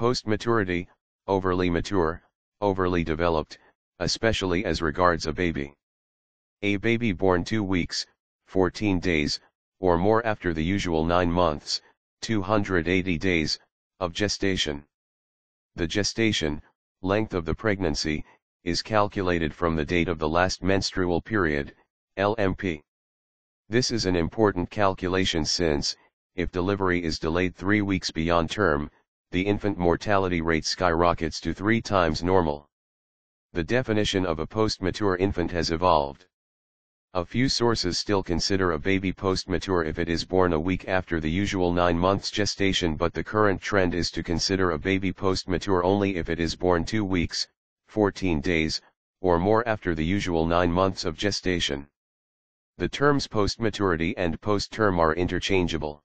Post-maturity, overly mature, overly developed, especially as regards a baby. A baby born 2 weeks, 14 days, or more after the usual 9 months, 280 days, of gestation. The gestation, length of the pregnancy, is calculated from the date of the last menstrual period, LMP. This is an important calculation since, if delivery is delayed 3 weeks beyond term, the infant mortality rate skyrockets to 3 times normal. The definition of a post-mature infant has evolved. A few sources still consider a baby post-mature if it is born a week after the usual 9 months gestation but the current trend is to consider a baby post-mature only if it is born 2 weeks, 14 days, or more after the usual 9 months of gestation. The terms post-maturity and post-term are interchangeable.